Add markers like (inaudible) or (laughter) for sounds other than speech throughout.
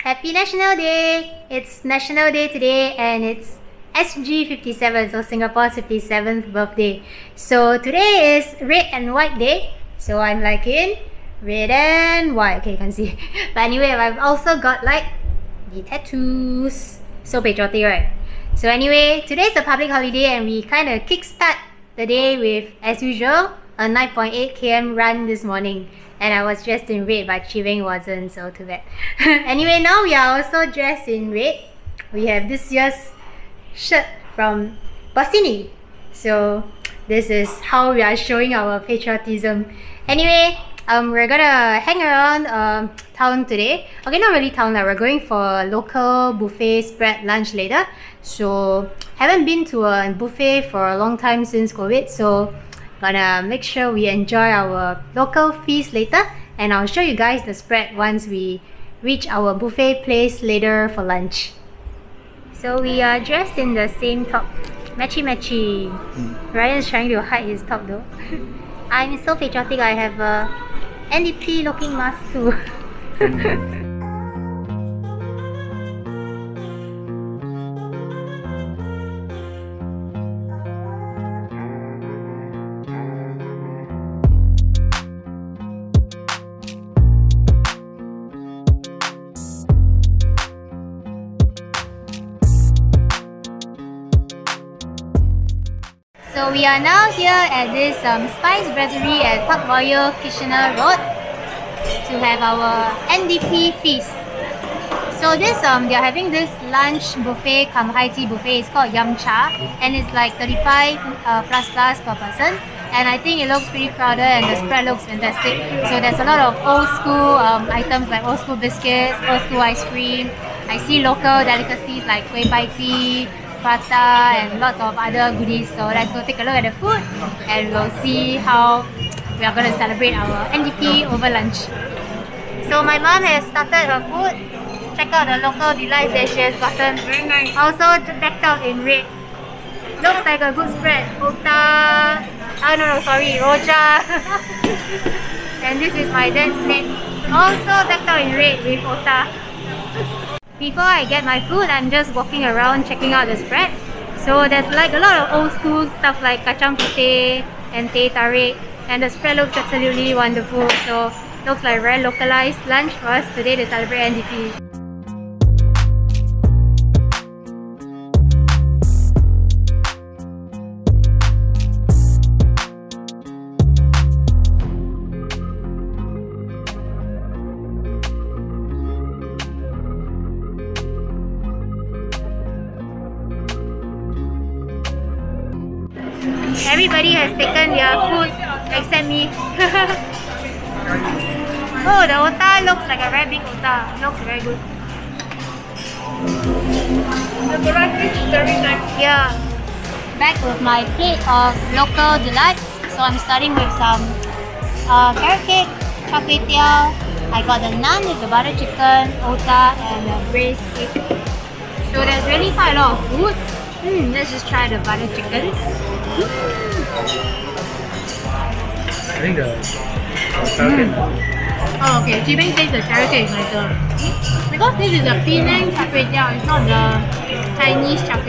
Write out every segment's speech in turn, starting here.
Happy National Day! It's National Day today and it's SG57, so Singapore's 57th birthday. So today is red and white day. So I'm like in red and white. Okay, you can see. (laughs) But anyway, I've also got like the tattoos. So patriotic, right? So anyway, today's a public holiday and we kind of kickstart the day with, as usual, a 9.8 km run this morning and I was dressed in red but Chibeng wasn't so too bad. (laughs) anyway, now we are also dressed in red. We have this year's shirt from Bossini. So this is how we are showing our patriotism. Anyway, um, we're gonna hang around um, town today. Okay, not really town, like we're going for local buffet spread lunch later. So haven't been to a buffet for a long time since COVID. So Gonna make sure we enjoy our local feast later and I'll show you guys the spread once we reach our buffet place later for lunch. So we are dressed in the same top. Matchy matchy. Mm. Ryan's trying to hide his top though. (laughs) I'm so patriotic I have a NDP looking mask too. (laughs) we are now here at this um, Spice Brasserie at Parkroyal Kitchener Road to have our NDP feast. So this um they are having this lunch buffet come high tea buffet. It's called Yum Cha and it's like 35 uh, plus plus per person. And I think it looks pretty crowded and the spread looks fantastic. So there's a lot of old school um, items like old school biscuits, old school ice cream. I see local delicacies like kueh pie tee, prata and lots of other goodies. So let's go take a look at the food and we'll see how we are going to celebrate our NDP over lunch. So my mom has started her food. Check out the local delights that she has gotten. Very nice. Also decked out in red. Looks like a good spread. Ota. Oh ah, no no sorry, Rojak. (laughs) and this is my dad's plate. Also decked out in red with Ota. Before I get my food, I'm just walking around checking out the spread. So there's like a lot of old school stuff like kacang putih and teh tarik and the spread looks absolutely wonderful. So looks like a very localized lunch for us today to celebrate NDP. Everybody has taken their food except me. (laughs) oh, the ota looks like a very big ota. Looks very good. The variety is very nice. Yeah. Back with my plate of local delights. So I'm starting with some uh, carrot cake, char kway teow. I got the naan with the butter chicken, ota, and the braised egg. So there's really quite a lot of food. Mm, let's just try the butter chicken. I think the carrot cake. Oh, okay. Chibeng says the carrot cake is nicer. Because this is a Penang char it's not the Chinese char.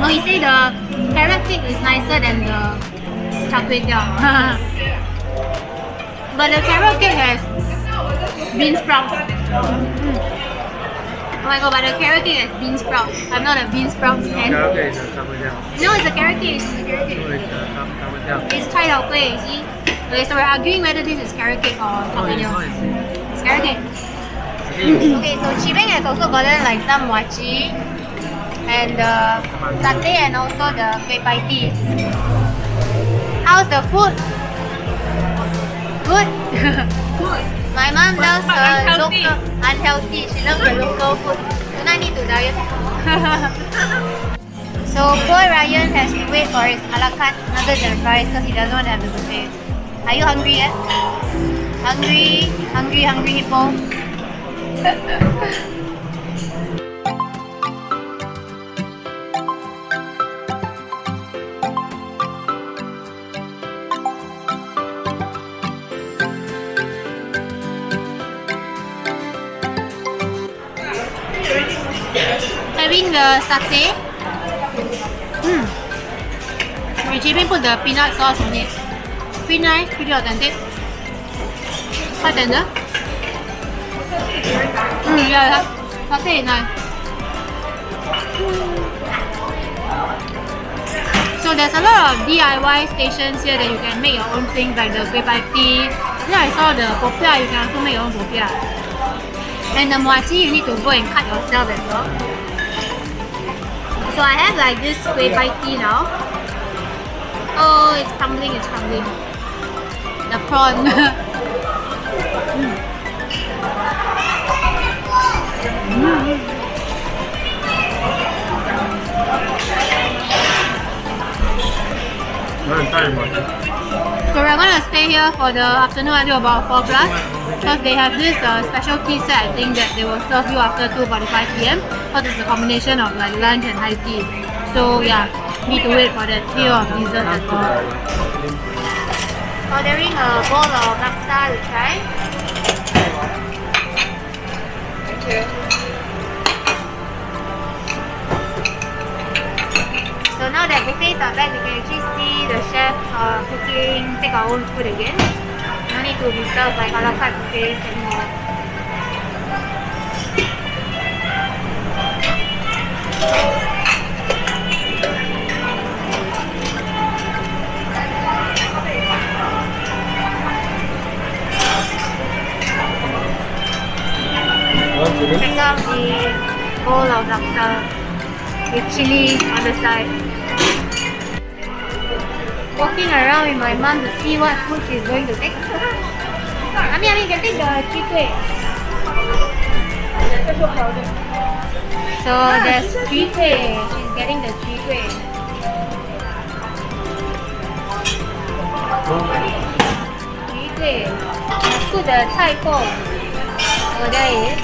No, he say the carrot cake is nicer than the char (laughs) but the carrot cake has bean sprouts. Mm. Oh my god, but the carrot cake has bean sprouts. I'm not a bean sprouts fan. Carrot cake is a char. No, it's a carrot cake. It's a carrot cake. No, it's a char char. It's chai tao kueh, see? Okay, so we're arguing whether this is carrot cake or No, it's not. It's It's carrot cake. okay. Okay, so Chibeng has also gotten like some mochi and the satay and also the kueh pie tee. How's the food? Good? (laughs) Good. My mom loves the unhealthy. local unhealthy. She loves the local food. Don't I need to diet? (laughs) so poor Ryan has to wait for his a la carte nuggets and fries because he doesn't want to have the buffet. Are you hungry yet? Hungry, hungry, hungry hippo. (laughs) having the satay. Hmm. Chibeng put the peanut sauce on it. Pretty nice, pretty authentic. Quite tender. Mm, yeah, that satay is nice. So there's a lot of DIY stations here that you can make your own things like the pie tee. Then I saw the popiah, you can also make your own popiah. And the mochi you need to go and cut yourself as well. So I have like this kueh pie tee now. Oh, it's crumbling, it's crumbling. The prawn. mm. (laughs) Mm. So we're gonna stay here for the afternoon until about 4 plus because they have this uh, special tea set I think that they will serve you after 2.45 pm because it's a combination of like lunch and high tea. So yeah, need to wait for that tea of dessert as well. Ordering a bowl of laksa to try. So now that buffets are back, we can actually see the chef uh, cooking, take our own food again. No need to be served like a la carte buffets anymore. Check out the bowl of with chili on the side walking around with my mom to see what food she's going to take. (laughs) I mean, I mean, you can take the kueh. So there's chwee kueh. She's getting the chwee kueh. Chwee kueh. Let's put the Thai po. Oh, there is.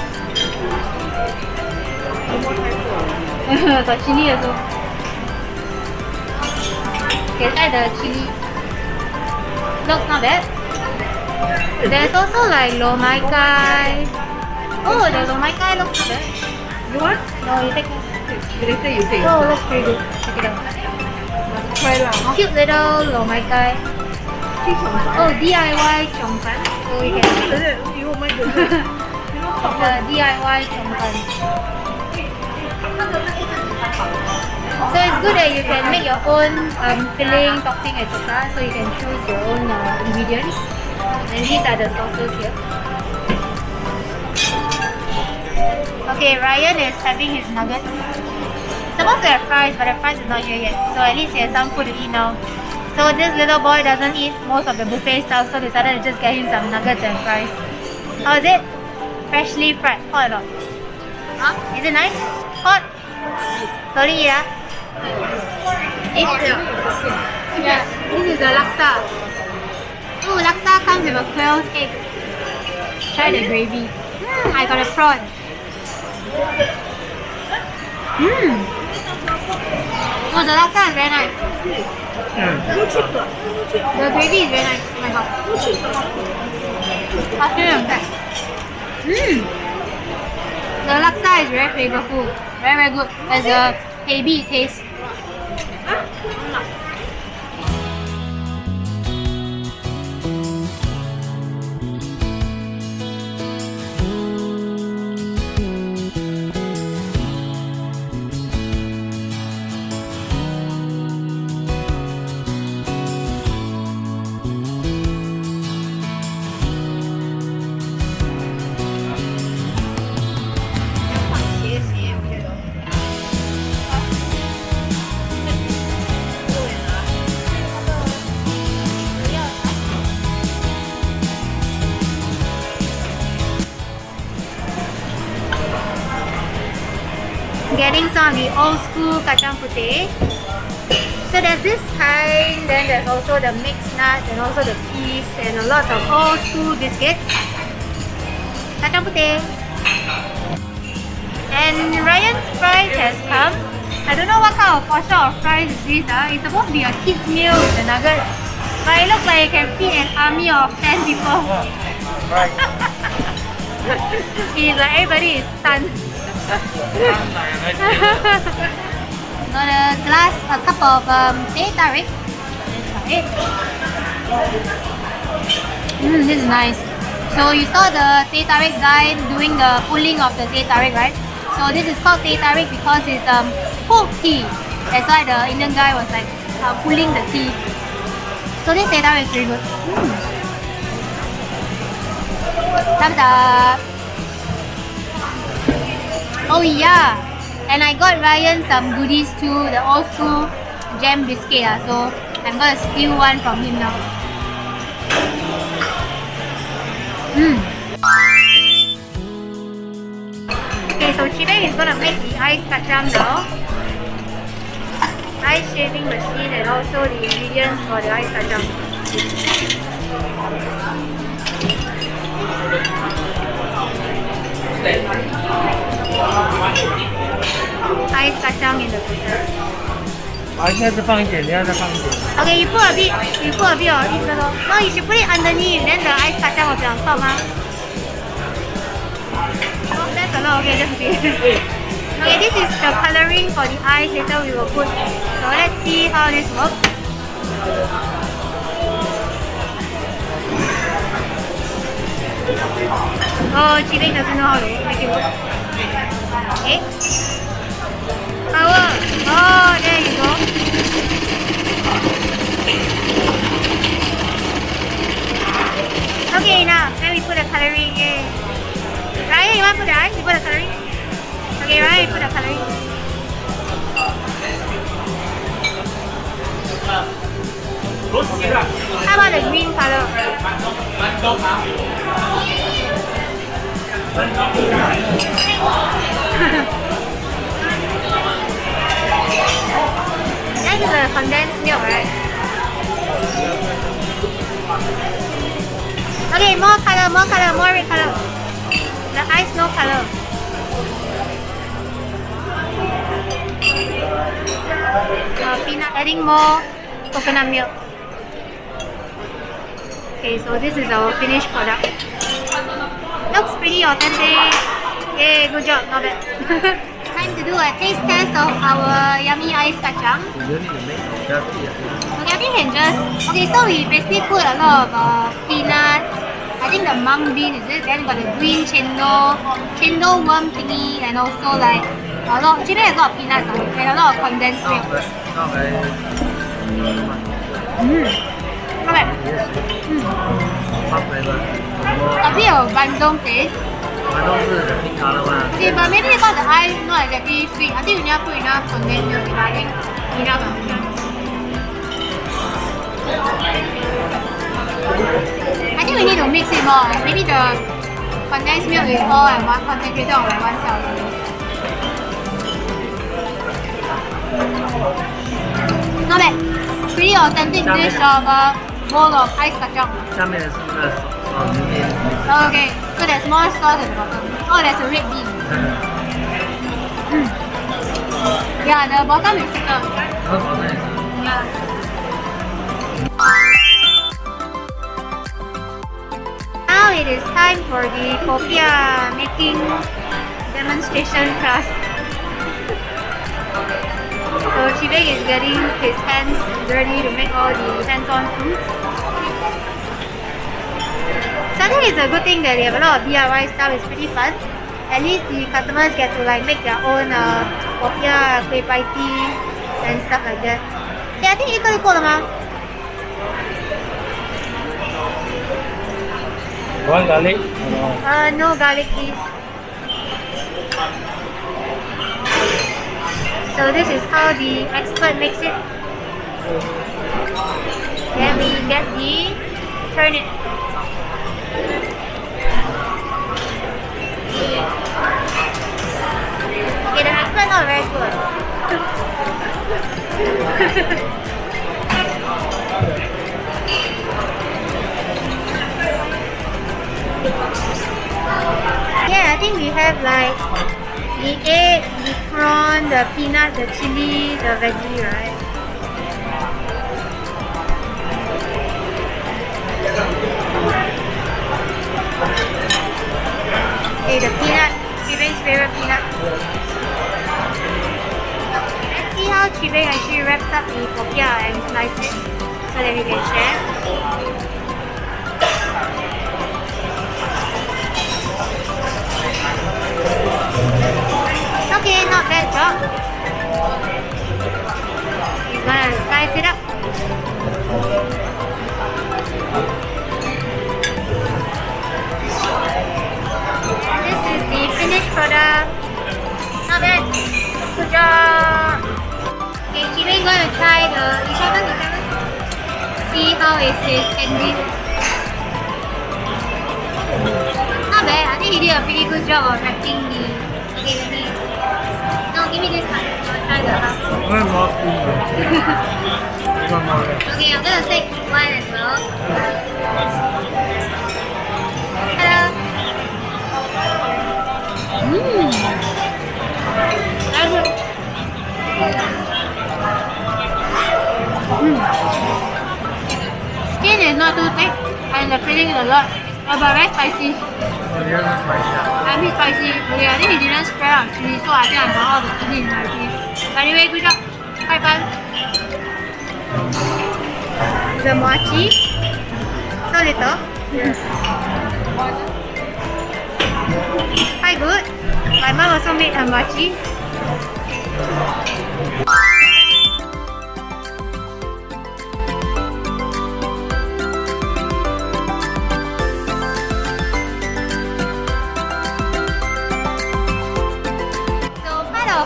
(laughs) Got chili also can add the chili. Look, not bad. There's also like lo mai kai. Oh, the lo mai kai looks good. You want? (laughs) No, you take it. Later you take. Oh, looks pretty good. Check it out. Try lah. Cute little lo mai kai. Oh, DIY chong pan. So you can. You my good. DIY chong pan. So it's good that you can make your own um, filling, topping, etc. So you can choose your own uh, ingredients. And these are the sauces here. Okay, Ryan is having his nuggets. Supposed to have fries, but the fries is not here yet. So at least he has some food to eat now. So this little boy doesn't eat most of the buffet stuff, so decided to just get him some nuggets and fries. How is it? Freshly fried. Hot or not? Huh? Is it nice? Hot? Sorry, yeah. Yeah, this is the laksa. Oh, laksa comes with a quail's egg. Try the gravy. Mm, I got a prawn. Mmm. Oh, the laksa is very nice. The gravy is very nice. Oh my god. Mmm. The laksa is very flavorful. Very, very good. As a heavy taste. Getting some of the old school kacang putih. So there's this kind, then there's also the mixed nuts and also the peas and a lot of old school biscuits. Kacang putih. And Ryan's fries has come. I don't know what kind of portion of fries is this. Uh. It's supposed to be a kid's meal with the nuggets. But it looks like it can feed an army of 10 people. (laughs) it's like everybody is stunned. (laughs) Got a glass, a cup of um, teh tarik. Mm, this is nice. So you saw the teh tarik guy doing the pulling of the teh tarik, right? So this is called teh tarik because it's um pork tea. That's why the Indian guy was like uh, pulling the tea. So this teh tarik is very good. Mm. Thumbs up. Oh yeah, and I got Ryan some goodies too, the old school jam biscuit. ah. so I'm gonna steal one from him now. Mm. Okay, so Chibeng is gonna make the ice kacang now. Ice shaving machine and also the ingredients for the ice kacang. Ice kacang in the freezer. 好，现在再放一点，等一下再放一点。 Okay, you put a bit, you put a bit of this little. No, you should put it underneath, then the ice kacang will be on top, mah. Oh, that's a lot. Okay, just a bit. (laughs) okay, this is the coloring for the ice. Later we will put. So let's see how this works. Oh, Chibeng doesn't know how to make it work. Okay. Power. Oh, there you go. Okay, now then we put the coloring in. Ryan, you want to put the ice? You put the coloring? Okay, Ryan, put the coloring. How about the green color? That is a condensed milk, right? Okay, more color, more color, more red color. The ice no color. Uh, peanut, adding more coconut milk. Okay, so this is our finished product. Looks pretty authentic. Yay, good job, not bad. (laughs) Time to do a taste test of our yummy ice kacang. Not need Okay, I think can just... Okay, so we basically put a lot of uh, peanuts. I think the mung bean is it? Then we got the green chendol, chendol worm thingy and also like a lot, Chile has a lot of peanuts on and a lot of condensed milk. Mmm. Not bad. Hmm. Okay. Mm. Not bad. 也是 Mm. 发回了， A bit of bandung taste. 我们都是平常的嘛。 Okay, but maybe because the ice not exactly sweet. I think we never put enough condensed milk. But I think enough. ah, enough. I think we need to mix it more. eh. Maybe the condensed milk is all at one concentrated on like one cell. Not bad. Pretty authentic dish of a bowl of ice kacang. 下面是那个哦，明天 Okay, so there's more sauce at the bottom. Oh, there's a red bean. Mm. Yeah, the bottom is thicker. Oh, Yeah. Now it is time for the popia making demonstration class. so Chibeng is getting his hands ready to make all the hands-on foods. I think it's a good thing that they have a lot of DIY stuff. It's pretty fun. At least the customers get to like make their own uh, kueh pie tee, and stuff like that. Yeah, I think 一个就够了吗？One garlic? Uh, no garlic please. So this is how the expert makes it. Then we get the turn it. Not very good. Yeah, I think we have like the egg, the prawn, the peanut, the chili, the veggie, right? Okay, the peanut, Steven's favorite peanuts. How Chibeng actually wraps up the popiah and slices so that we can share. Okay, not bad job. He's gonna slice it up. This is the finished product. Not bad. Good job. Okay, Jimin going to try the Ishaman, Ishaman. See how is his ending. Not bad, I think he did a pretty good job of wrapping the... Okay, let. No, give me this one. I'll try the half. One more. (laughs) Okay, I'm going to take one as well. Skin is not too thick and the filling is a lot. Uh, but very spicy. Oh, yeah, spicy. I'm yeah. spicy. Okay, I think he didn't spread out chili, so I think I got all the chili in my teeth. Anyway, good job. Bye bye. The mochi. So little. Yes. Quite good. My mom also made a mochi.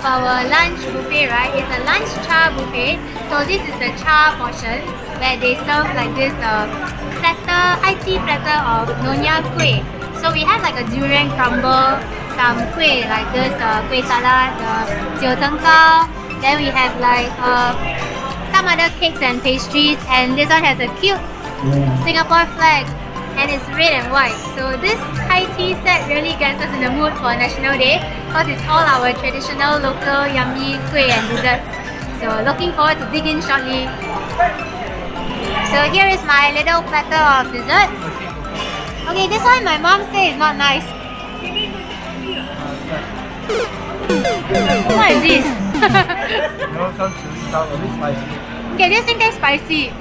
Our lunch buffet, right, is a lunch cha buffet. So this is the cha portion where they serve like this uh, platter, high tea platter of Nonya kueh. So we have like a durian crumble, some kueh like this uh, kueh salat, uh, jiu. Then we have like uh, some other cakes and pastries, and this one has a cute Singapore flag and it's red and white. So this Thai tea set really gets us in the mood for National Day because it's all our traditional local yummy kueh and desserts. So looking forward to dig in shortly. So here is my little platter of desserts. Okay, this one my mom said is not nice. what is this? (laughs) (laughs) okay, this thing tastes spicy.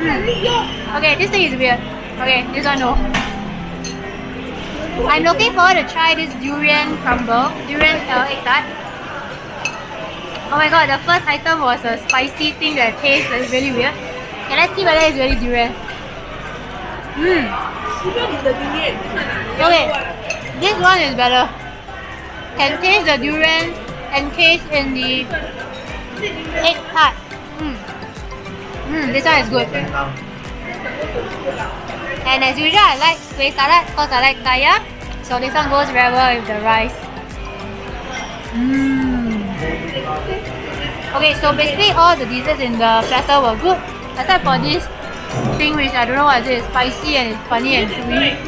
Okay, this thing is weird. Okay, this one no. I'm looking forward to try this durian crumble, durian uh, egg tart. Oh my god, the first item was a spicy thing that tastes like really weird. Okay, let's see whether it's really durian. Mmm. Okay, this one is better. Can taste the durian and taste in the egg tart. Mm. Mm, this one is good. And as usual, I like kueh salat because I like kaya. So this one goes very well with the rice. Mmm. Okay, so basically all the desserts in the platter were good, except for this thing which I don't know what it is, spicy and it's funny and chewy.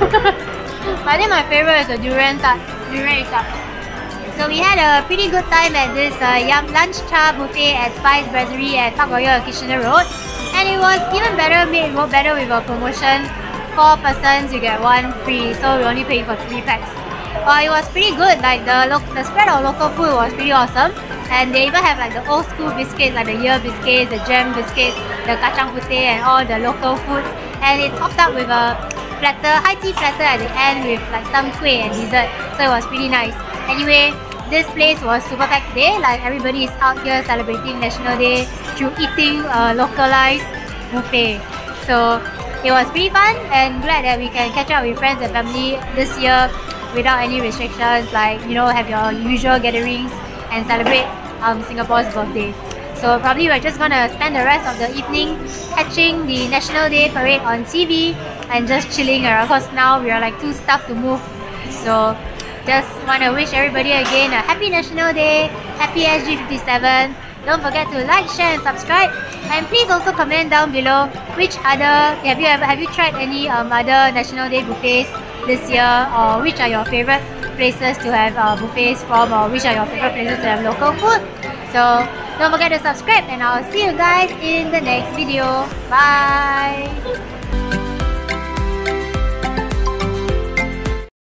(laughs) I think my favorite is the durian tart, durian tart. So we had a pretty good time at this uh, yum lunch cha buffet at Spice Brasserie at Parkroyal Kitchener Road. And it was even better, made more better with a promotion. Four persons, you get one free. So we only paid for three packs. Uh, it was pretty good. Like the the spread of local food was pretty awesome. And they even have like the old school biscuits, like the year biscuits, the jam biscuits, the kacang putih, and all the local foods. And it topped up with a platter, high tea platter at the end with like some kueh and dessert. So it was pretty nice. Anyway, this place was super packed today. Like everybody is out here celebrating National Day through eating a localized buffet. So it was pretty fun and glad that we can catch up with friends and family this year without any restrictions. Like you know, have your usual gatherings and celebrate um, Singapore's birthday. So probably we're just gonna spend the rest of the evening catching the National Day parade on TV and just chilling around because now we are like too stuffed to move. So just want to wish everybody again a happy National Day, happy SG57. Don't forget to like, share, and subscribe. And please also comment down below which other have you ever have you tried any um, other National Day buffets this year, or which are your favorite places to have uh, buffets from, or which are your favorite places to have local food. So don't forget to subscribe, and I'll see you guys in the next video. Bye.